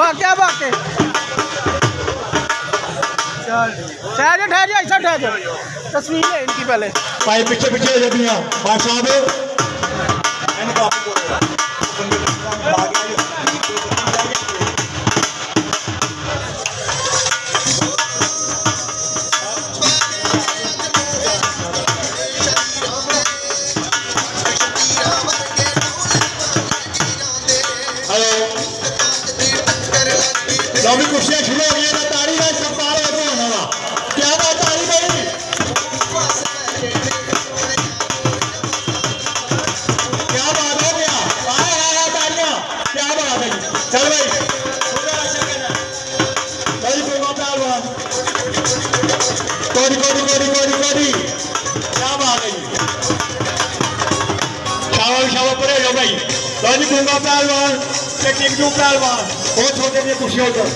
बाके बाके ठहर ठहर ऐसा ठहर तस्वीर है इनकी पहले। भाई, पीछे पीछे पाठ साहब amigo Chefe Lourinha da Tariga e Safari, é bom, lá. Que é da Tariga aí. Que é a barra, minha. Vai, vai, vai, Tariga. Que é a barra, velho. Tchau, velho. Thank you. लो जी गुंगा पहलवान ते टिकटू पहलवान बहुत छोटे ने कुर्सियों पर